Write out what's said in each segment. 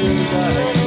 vida.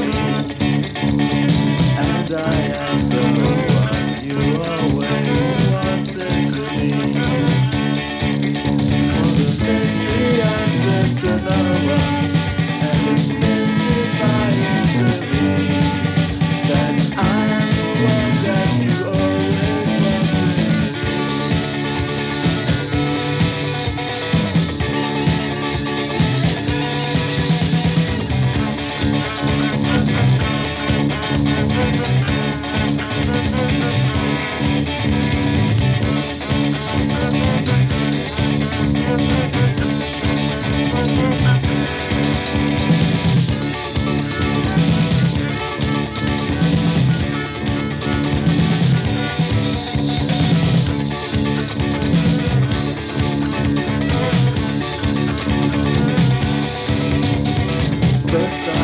first time.